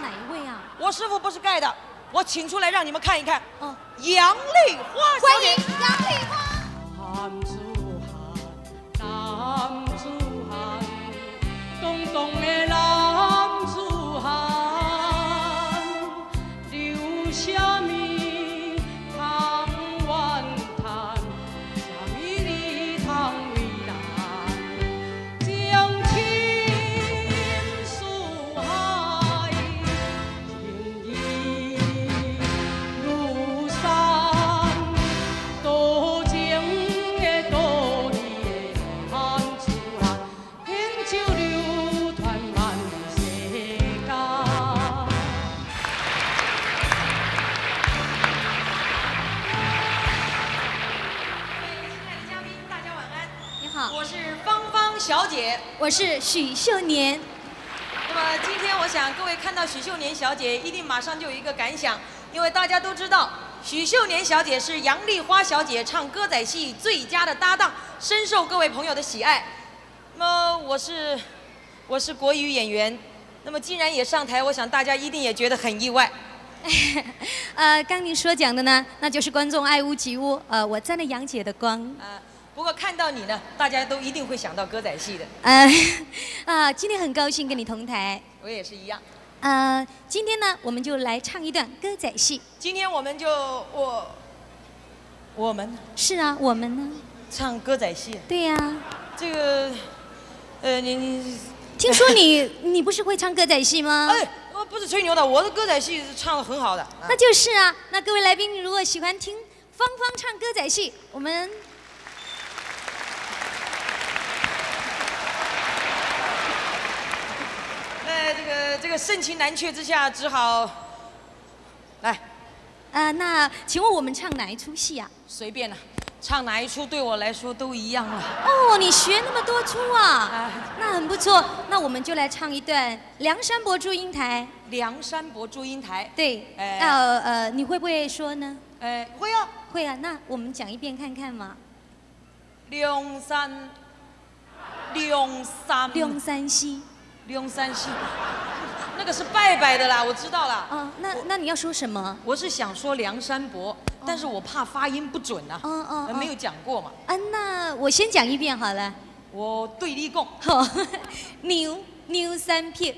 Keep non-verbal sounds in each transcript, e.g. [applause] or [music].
哪一位啊？我师傅不是盖的，我请出来让你们看一看。哦，杨丽花小欢迎。杨丽花。我是许秀年。那么今天我想各位看到许秀年小姐，一定马上就有一个感想，因为大家都知道许秀年小姐是杨丽花小姐唱歌仔戏最佳的搭档，深受各位朋友的喜爱。那么我是我是国语演员，那么既然也上台，我想大家一定也觉得很意外。呃，刚您说讲的呢，那就是观众爱屋及乌。呃，我沾了杨姐的光。啊，不过看到你呢，大家都一定会想到歌仔戏的，呃，[laughs] 啊，今天很高兴跟你同台。我也是一样。呃，今天呢，我们就来唱一段歌仔戏。今天我们就我我们是啊，我们呢？唱歌仔戏，对呀、这个呃你你听说你 [laughs] 你不是会唱歌仔戏吗？哎，我不是吹牛的，我的歌仔戏是唱的很好的。啊那就是啊。那各位来宾，如果喜欢听芳芳唱歌仔戏，我们那这个这个盛情难却之下，只好来呃，那请问我们唱哪一出戏啊？随便了，唱哪一出对我来说都一样了。哦，你学那么多出啊啊，那很不错。那我们就来唱一段《梁山伯祝英台梁山伯祝英台》。，对，哎呃呃，你会不会说呢？呃，会啊，会啊，那我们讲一遍看看嘛。梁山，梁山，梁山西梁山戏，[laughs] 那个是拜拜的啦，我知道啦。啊，那那你要说什么？我是想说梁山伯，但是我怕发音不准啊，嗯嗯没有讲过嘛。啊，那我先讲一遍好了。我对立共，好，[laughs] 牛牛三撇，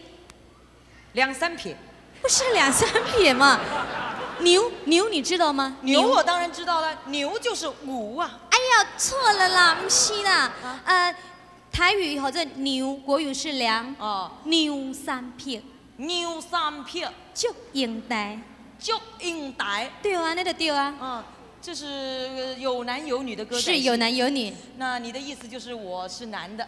两三撇，不是两三撇嘛？[laughs] 牛牛，你知道吗？牛我当然知道了，牛就是五啊。哎呀，错了啦，不是啦。呃，台语或者牛，国语是梁，哦，牛三撇，牛三撇，祝英台。祝英台。对啊，那个对啊，嗯，这是呃有男有女的歌是有。男有女。那你的意思就是我是男的，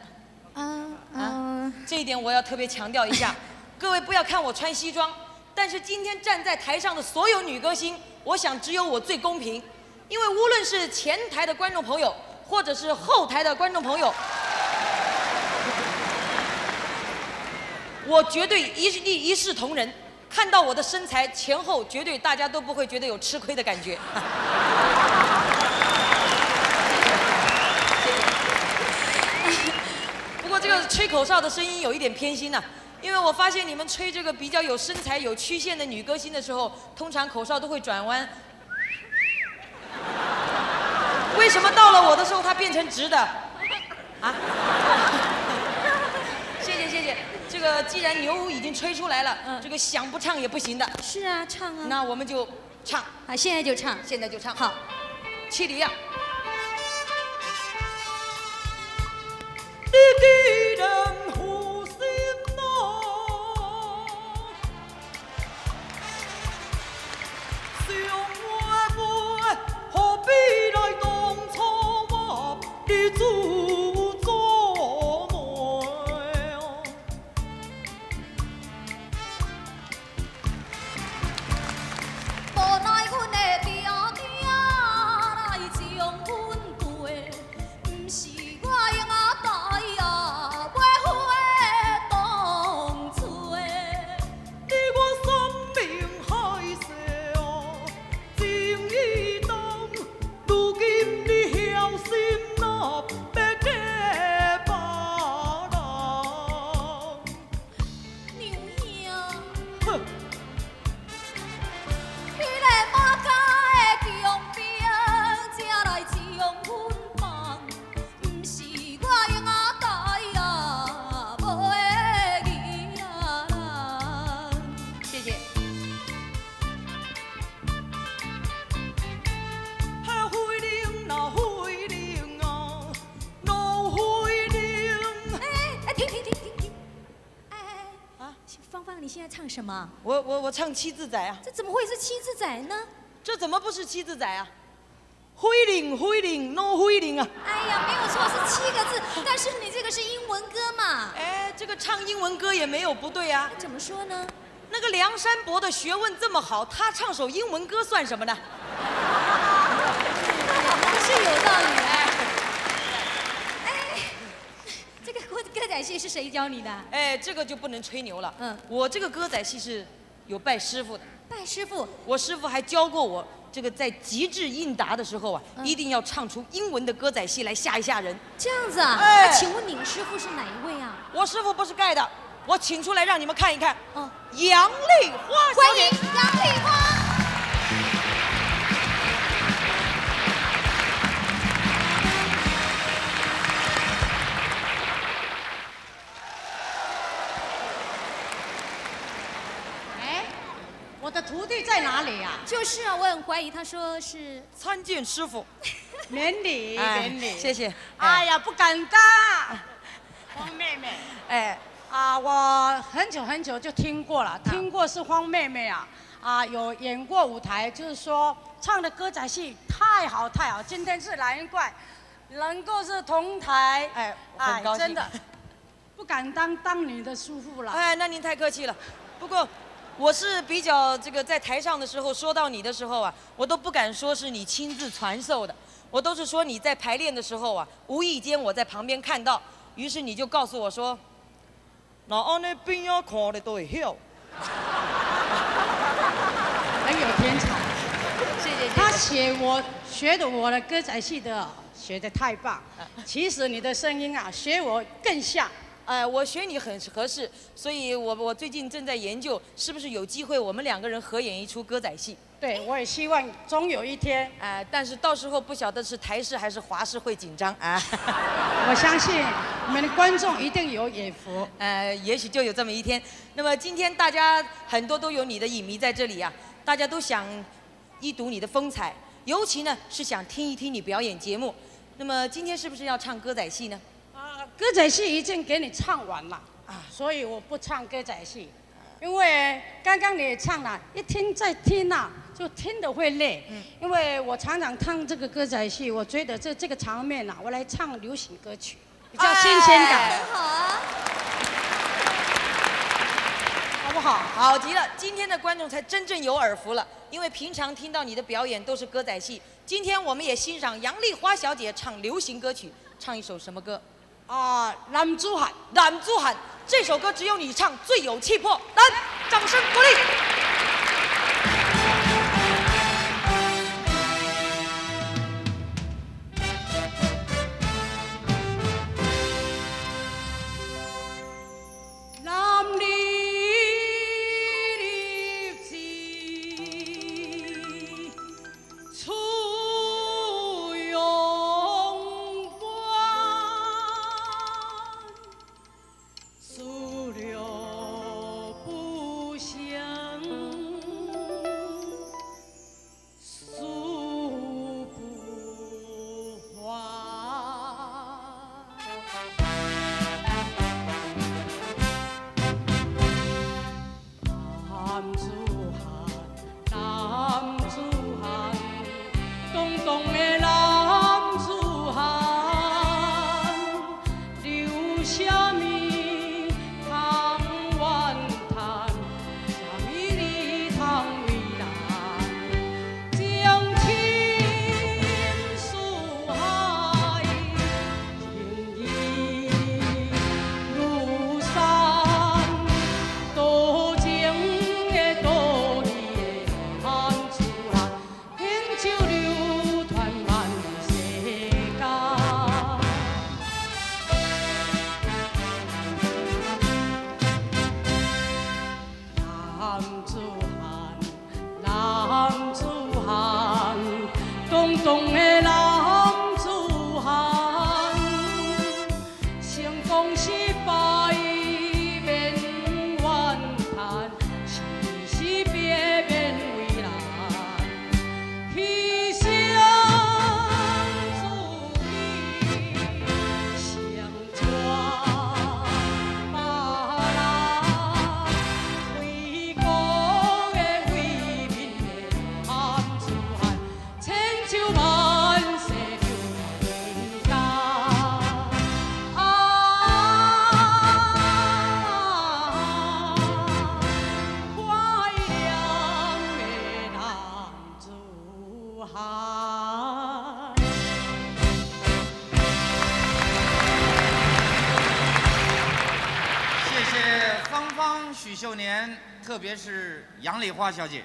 啊啊，这一点我要特别强调一下。[laughs] 各位不要看我穿西装，但是今天站在台上的所有女歌星，我想只有我最公平，因为无论是前台的观众朋友，或者是后台的观众朋友，我绝对一一一视同仁。看到我的身材前后，绝对大家都不会觉得有吃亏的感觉。[laughs] 不过这个吹口哨的声音有一点偏心呐、因为我发现你们吹这个比较有身材、有曲线的女歌星的时候，通常口哨都会转弯。为什么到了我的时候它变成直的？啊？这个既然牛已经吹出来了，这个想不唱也不行的，是啊，唱啊。那我们就唱，啊，现在就唱。现在就唱。好，七里呀。你什么？我我我唱七字仔啊，这怎么会是七字仔呢？这怎么不是七字仔啊？灰领灰领 no 灰领啊！哎呀，没有错，是七个字，但是你这个是英文歌嘛？哎，这个唱英文歌也没有不对啊。怎么说呢？那个梁山伯的学问这么好，他唱首英文歌算什么呢？[laughs] 是有道理哎。哎，这个歌歌仔戏是谁教你的？哎，这个就不能吹牛了。嗯嗯，我这个歌仔戏是有拜师傅的，拜师傅，我师傅还教过我，这个在极致应答的时候啊，嗯一定要唱出英文的歌仔戏来吓一吓人。这样子啊？哎那请问你师傅是哪一位啊？我师傅不是盖的，我请出来让你们看一看。哦，杨丽花欢迎。杨丽花。在哪里呀、就是啊，我很怀疑，他说是参见师傅。[laughs] 免礼，免礼。谢谢。哎呀，不敢当。[laughs] 方妹妹，哎，啊，我很久很久就听过了，听过是方妹妹啊，啊，有演过舞台，就是说唱的歌仔戏太好太好，今天是难怪能够是同台，哎我很高兴真的不敢当当你的叔父了。哎，那您太客气了。不过，我是比较这个在台上的时候说到你的时候啊，我都不敢说是你亲自传授的，我都是说你在排练的时候啊，无意间我在旁边看到，于是你就告诉我说，那安尼边啊看的都会晓。[laughs] 很有天才。谢谢他写我学的我的歌仔戏的学的太棒，其实你的声音啊学我更像。哎，我学你很合适，所以我我最近正在研究，是不是有机会我们两个人合演一出歌仔戏。对，我也希望终有一天，哎，但是到时候不晓得是台式还是华式会紧张啊。[laughs] 我相信我们的观众一定有眼福。[laughs] 呃，也许就有这么一天。那么今天大家很多都有你的影迷在这里啊，大家都想一睹你的风采，尤其呢是想听一听你表演节目。那么今天是不是要唱歌仔戏呢？啊，歌仔戏已经给你唱完了啊，所以我不唱歌仔戏，因为刚刚你也唱了，一听再听呐、就听得会累。嗯因为我常常唱这个歌仔戏，我觉得这这个场面呐、我来唱流行歌曲，比较新鲜感，哎很好啊。好不好？好极了，今天的观众才真正有耳福了，因为平常听到你的表演都是歌仔戏，今天我们也欣赏杨丽花小姐唱流行歌曲，唱一首什么歌？啊，男子汉。男子汉这首歌只有你唱最有气魄，来，掌声鼓励。特别是杨丽花小姐。